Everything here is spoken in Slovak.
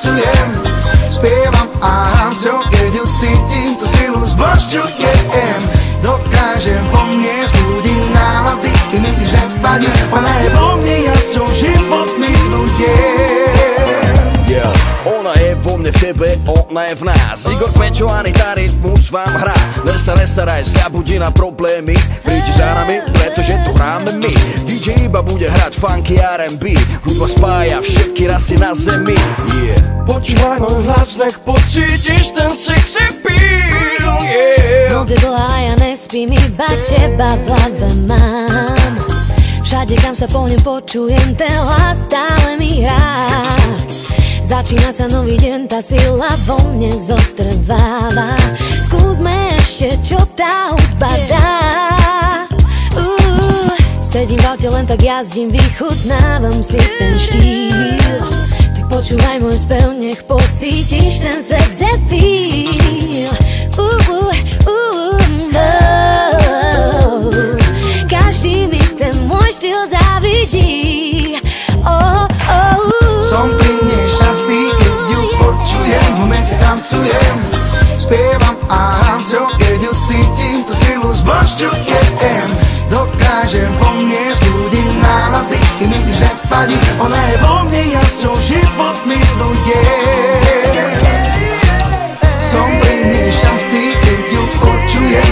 tancujem, spievam a hlasio Keď ju cítim, tú silu zbožťujem Dokážem vo mne zbudiť nálady Ty mi nič nevadí, ona je vo mne, ja som život mne v tebe, ona je v nás. Igor Pečo, Anita rytmus vám hrá. Nestaraj sa, budí na problémy. Prídi za nami, pretože tu hráme my iba bude hrať funky R&B Hudba spája všetky rasy na zemi. Yeah. Počúvaj môj hlas, nech pocítiš ten sexy beat. Oh yeah. Noc je dlhá, ja nespím, iba teba v hlave mám. Všade, kam sa pohnem, počujem ten hlas, stále mi hrá. Začína sa nový deň, tá sila vo mne zotrváva. Skúsme ešte, čo tá hudba Sedím v aute, len tak jazdím, vychutnávam si ten štýl. Tak počúvaj môj spev, nech pocítiš ten sex appeal. Uh, uh, uh, uh, Každý mi ten môj štýl závidí. Oh, oh, Som pri nej šťastný, keď ju počujem V momente tancujem, spievam a hlasio Keď ju cítim, tú silu zbožťujem Dokážem vo mne zbudiť nálady Keď mi nič nevadí, ona je vo mne Ja som život milujem Som pri nej šťastný, keď ju počujem